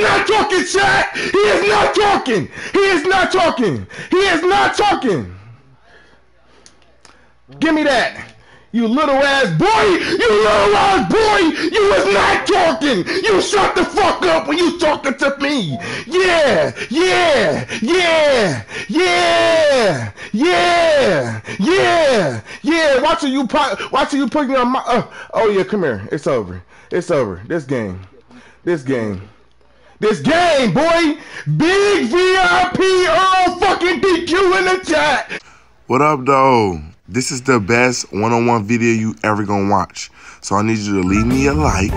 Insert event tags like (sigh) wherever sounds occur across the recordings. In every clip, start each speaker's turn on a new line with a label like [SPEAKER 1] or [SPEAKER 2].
[SPEAKER 1] is not talking, chat. He is not talking. He is not talking. He is not talking. Give me that. You little ass boy, you little ass boy, you was not talking. You shut the fuck up when you talking to me. Yeah, yeah, yeah, yeah, yeah, yeah, yeah. Watch you put, watch you put me on my. Uh, oh yeah, come here. It's over. It's over. This game. This game. This game, boy. Big VIP Earl fucking DQ in the chat.
[SPEAKER 2] What up, though? This is the best one-on-one video you ever gonna watch. So I need you to leave me a like,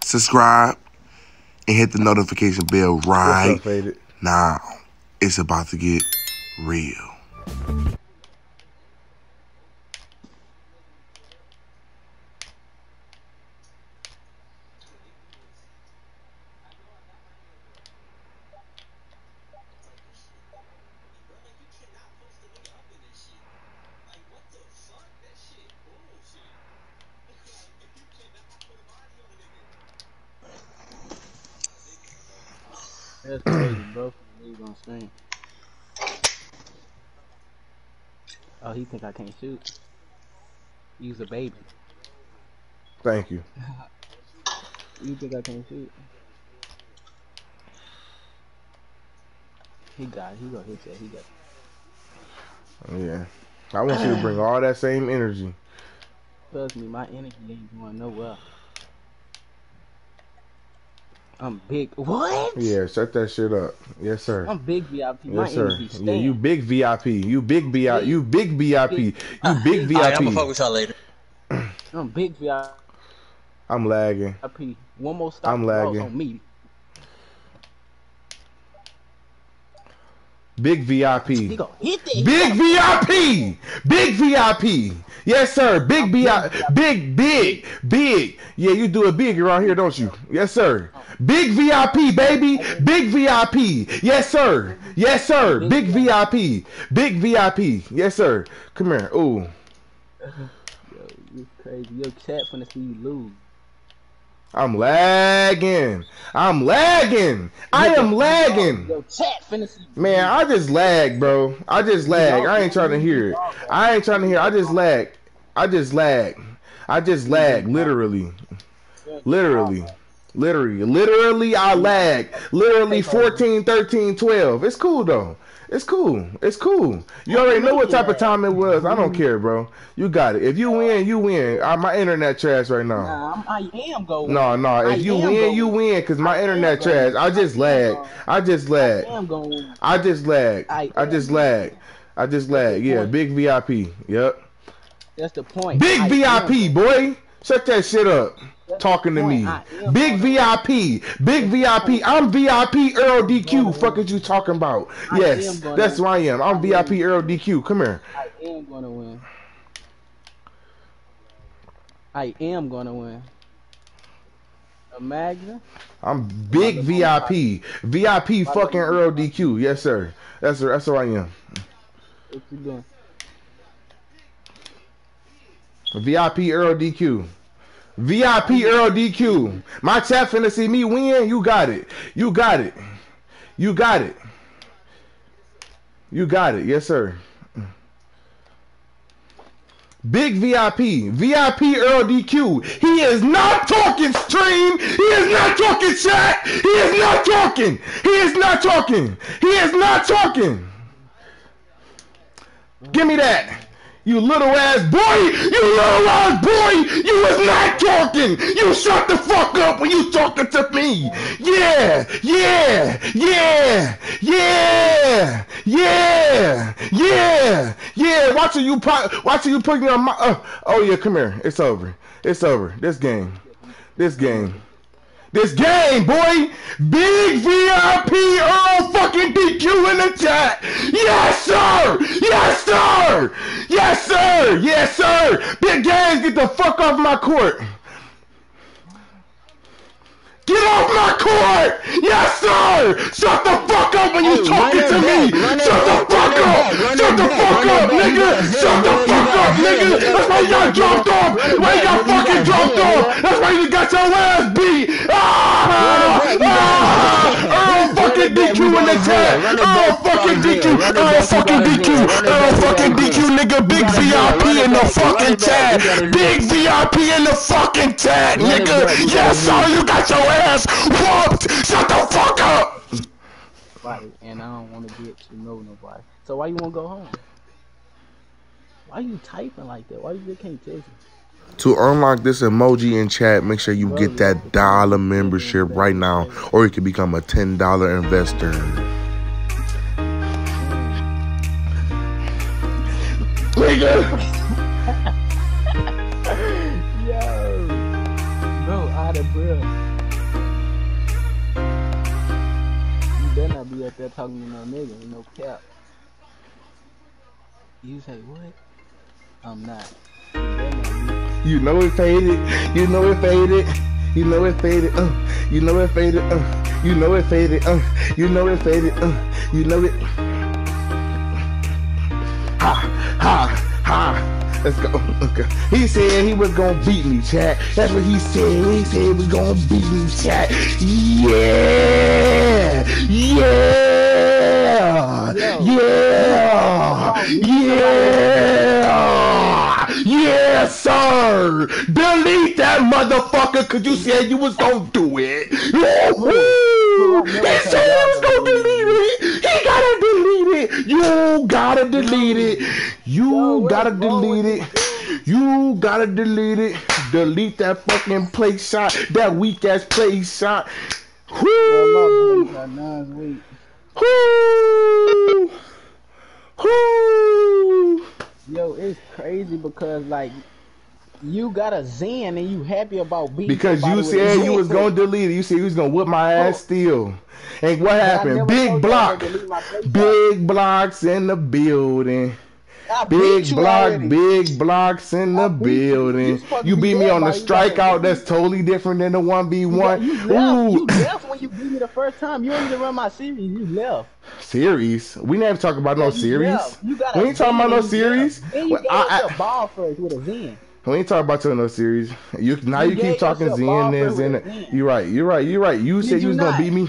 [SPEAKER 2] subscribe, and hit the notification bell right
[SPEAKER 1] up,
[SPEAKER 2] now. It's about to get real.
[SPEAKER 3] That's crazy, bro. He's on stream. Oh, he think I can't shoot. Use a baby.
[SPEAKER 1] Thank you. (laughs)
[SPEAKER 3] you think I can't shoot? He got it. He gonna hit that. He got
[SPEAKER 1] it. Yeah. I want you to bring all that same energy.
[SPEAKER 3] Trust me, my energy ain't going nowhere. I'm big. What?
[SPEAKER 1] Yeah, shut that shit up. Yes, sir.
[SPEAKER 3] I'm big VIP.
[SPEAKER 1] Yes,
[SPEAKER 3] My
[SPEAKER 1] sir. Yeah, you big VIP. You big VIP. You big VIP. You big VIP.
[SPEAKER 4] Right, I'm gonna fuck with y'all later.
[SPEAKER 3] I'm big VIP.
[SPEAKER 1] I'm lagging.
[SPEAKER 3] VIP. One more stop.
[SPEAKER 1] I'm lagging.
[SPEAKER 3] On me.
[SPEAKER 1] Big VIP. Big VIP. Big VIP. Yes, sir. Big VIP. Big, big, big. Yeah, you do it big around here, don't you? Yes, sir. Big VIP, baby. Big VIP. Yes, sir. Yes, sir. Big VIP. Big VIP. Yes, sir. Come here. Ooh.
[SPEAKER 3] Yo, you crazy. Yo, chat finna see you lose.
[SPEAKER 1] I'm lagging. I'm lagging. I am lagging.
[SPEAKER 3] Yo, chat finna see
[SPEAKER 1] Man, I just lag, bro. I just lag. I ain't trying to hear it. I ain't trying to hear. I just lag. I just lag. I just lag. Literally. Literally. Literally. Literally, I lag. Literally 14, 13, 12. It's cool, though. It's cool. It's cool. You already know what type of time it was. I don't mm-hmm. care, bro. You got it. If you win, you win. I, my internet trash right now.
[SPEAKER 3] Nah, I am going.
[SPEAKER 1] No, no. If you win, you win. Cause my internet trash. I just lag. I just lag. I am going. I just lag. I just lag. I just lag. Yeah, big VIP. Yep.
[SPEAKER 3] That's the point.
[SPEAKER 1] Big VIP, boy. Shut that shit up talking to me. Big VIP. Big VIP. I'm VIP Earl DQ. Fuck is you talking about? Yes, that's who I am. I'm VIP Earl DQ. Come here.
[SPEAKER 3] I am gonna win. I am gonna win. Imagine.
[SPEAKER 1] I'm big VIP. VIP fucking Earl DQ. Yes, sir. That's that's who I am.
[SPEAKER 3] What you doing?
[SPEAKER 1] VIP Earl DQ. VIP Earl DQ. My chat finna see me win. You got it. You got it. You got it. You got it. Yes, sir. Big VIP. VIP Earl DQ. He is not talking stream. He is not talking chat. He is not talking. He is not talking. He is not talking. Give me that. You little ass boy! You little ass boy! You was not talking! You shut the fuck up when you talking to me! Yeah! Yeah! Yeah! Yeah! Yeah! Yeah! Yeah! Watching you watching you put me on my uh, oh yeah, come here. It's over. It's over. This game. This game. This game, boy! Big VIP Earl fucking DQ in the chat! Yes, sir! Yes, sir! Yes, sir! Yes, sir! Big games, get the fuck off my court! Get off my court! Yes, sir! Shut the fuck up when you talking to me! Shut the fuck up! Shut the fuck up, nigga! Shut the fuck up, nigga! That's why you got dropped off! Why you got fucking dropped off? That's why you got your ass beat! Ah! ah! you in the. I don't fucking DQ. Don't fucking DQ. Don't fucking DQ, nigga. Big VIP in the fucking chat. Big VIP in the fucking chat, nigga. Yes, sir. You got your ass whooped. Shut the fuck up.
[SPEAKER 3] Right, and I don't want to get to know nobody. So why you want to go home? Why you typing like that? Why you just can't text me?
[SPEAKER 2] To unlock this emoji in chat, make sure you get that dollar membership right now, or you can become a ten dollar investor.
[SPEAKER 1] Nigga. (laughs)
[SPEAKER 3] Yo, bro, out of breath. You better not be up there talking to no nigga, no cap. You say what? I'm not. You
[SPEAKER 1] know it faded. You know it faded. You know it faded. Uh. You know it faded. Uh. You know it faded. Uh. You know it faded. Uh. You know it. Ha ha ha. Let's go. Okay. He said he was gonna beat me, chat. That's what he said. He said he was gonna beat me, chat. Yeah. Delete that motherfucker cause you said you was gonna do it. He said he was gonna delete it. He gotta delete it. You gotta delete it. You gotta delete it. You gotta delete it. Delete that fucking play shot. That weak ass play shot.
[SPEAKER 3] Got weeks.
[SPEAKER 1] Woo! Woo!
[SPEAKER 3] Yo, it's crazy because like you got a Zen and you happy about beating
[SPEAKER 1] Because you
[SPEAKER 3] somebody with a
[SPEAKER 1] said you was gonna delete it. You said you was gonna whip my ass oh. still. And what happened? Big
[SPEAKER 3] you
[SPEAKER 1] block.
[SPEAKER 3] would delete my play shot.
[SPEAKER 1] Big blocks in the building.
[SPEAKER 3] I
[SPEAKER 1] Big block,
[SPEAKER 3] already.
[SPEAKER 1] big blocks in the
[SPEAKER 3] you. You
[SPEAKER 1] building. You
[SPEAKER 3] be
[SPEAKER 1] beat me on the
[SPEAKER 3] you
[SPEAKER 1] strikeout. That's totally different than the one v one.
[SPEAKER 3] you left. You when you beat me the first time. You didn't even run my series. You left.
[SPEAKER 1] series. We never talk about no
[SPEAKER 3] You
[SPEAKER 1] series.
[SPEAKER 3] left. You got
[SPEAKER 1] We ain't talking about no series.
[SPEAKER 3] left. Then you
[SPEAKER 1] Well,
[SPEAKER 3] gave
[SPEAKER 1] I- I-
[SPEAKER 3] the ball first with a Zen.
[SPEAKER 1] We ain't talking about no series. You now
[SPEAKER 3] You
[SPEAKER 1] you, keep talking Zen and.
[SPEAKER 3] Zen.
[SPEAKER 1] You're right. You're right. You're right. You said
[SPEAKER 3] you
[SPEAKER 1] you was
[SPEAKER 3] not?
[SPEAKER 1] gonna beat me.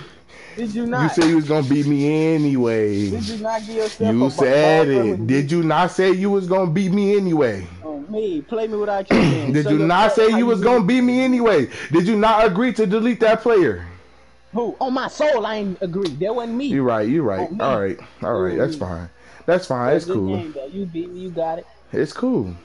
[SPEAKER 3] Did you not?
[SPEAKER 1] You said you was gonna beat me anyway.
[SPEAKER 3] Did you not give yourself
[SPEAKER 1] You said it. Did you not say you was gonna beat me anyway?
[SPEAKER 3] On me, play me without (clears throat) Zen.
[SPEAKER 1] Did
[SPEAKER 3] Show
[SPEAKER 1] you not say you was gonna beat me anyway? Did you not agree to delete that player?
[SPEAKER 3] Who? On my soul, I ain't agree. That wasn't me.
[SPEAKER 1] You're right. You're right.
[SPEAKER 3] Oh.
[SPEAKER 1] All right. All right. That's fine. That's fine. It's
[SPEAKER 3] Good
[SPEAKER 1] cool.
[SPEAKER 3] game. You beat me. You got it.
[SPEAKER 1] It's cool.